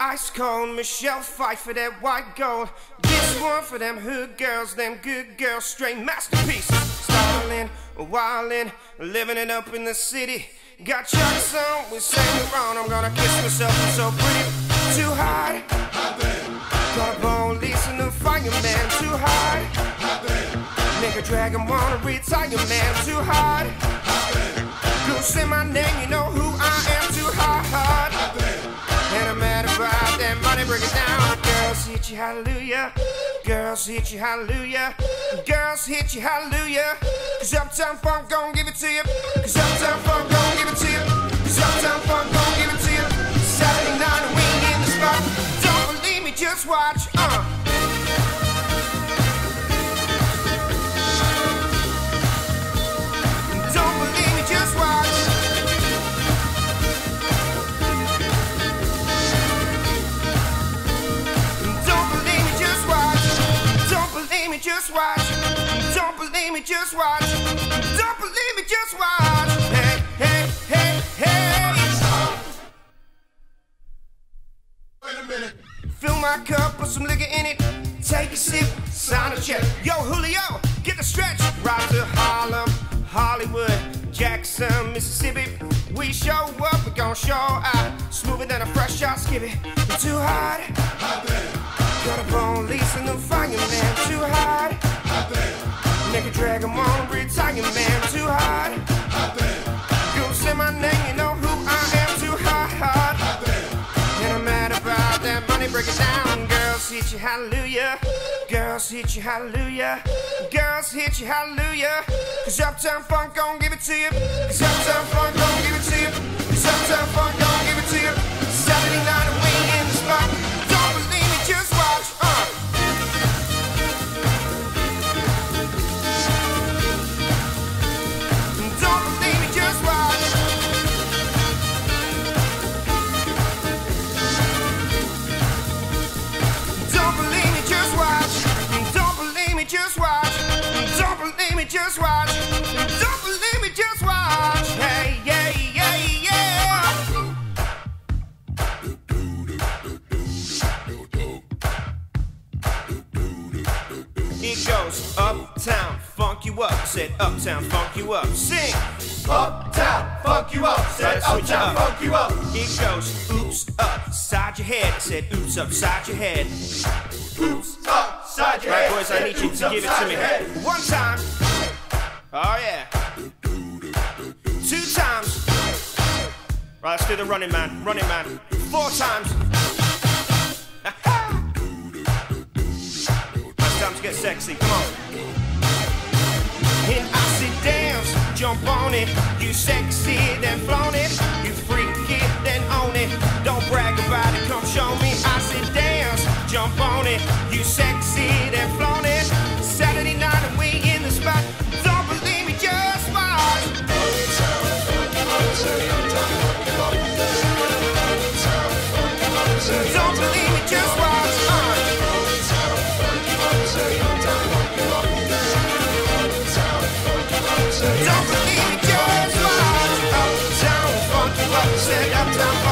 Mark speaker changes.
Speaker 1: ice cold. Michelle Pfeiffer that white gold. This one for them hood girls, them good girls, straight masterpieces. Styling, wildin', living it up in the city. Got chucks on with Saint Laurent. I'm gonna kiss myself, I'm so pretty. Too high. Got a police and a fireman. Too high. Nigga drag him, wanna retire, man. Too high. Go say my name, you know who I am. Too hard. And I'm break it down. Girls hit you, hallelujah. Girls hit you, hallelujah. Girls hit you, hallelujah. Cause Uptown Funk gon' give it to you. Cause Uptown Funk gon' give it to you. Cause Uptown Funk gon' give it to you. Saturday night and we in the spot. Don't believe me, just watch. Uh. Just watch. Don't believe me, just watch. Don't believe me, just watch. Hey, hey, hey, hey.
Speaker 2: Wait a minute.
Speaker 1: Fill my cup, put some liquor in it. Take a sip, sign a check. Yo, Julio, get the stretch. Ride to Harlem, Hollywood, Jackson, Mississippi. We show up, we gon' show out. Smoother than a fresh shot Skippy. Too hot. Got a police and a fireman. Girls hit you, hallelujah. Girls hit you, hallelujah. Girls hit you, hallelujah. Cause Uptown Funk gon' give it to you. Cause Uptown Funk gon' give it to you. Cause Uptown you up. Said uptown, funk you up. Sing.
Speaker 2: Uptown, funk you up. Said uptown,
Speaker 1: up.
Speaker 2: funk you up.
Speaker 1: It goes oops upside your head. Said oops upside your head.
Speaker 2: Oops, upside your
Speaker 1: Right,
Speaker 2: head.
Speaker 1: boys, I need you to give it to me.
Speaker 2: head.
Speaker 1: One time. Oh, yeah. Two times. Right, let's do the running man. Running man. Four times. Time to get sexy. Come on. Jump on it. You sexy, then flaunt it. You freak it, then own it. Don't brag about it, come show me. I say dance, jump on it. You sexy, then flaunt Say I'm down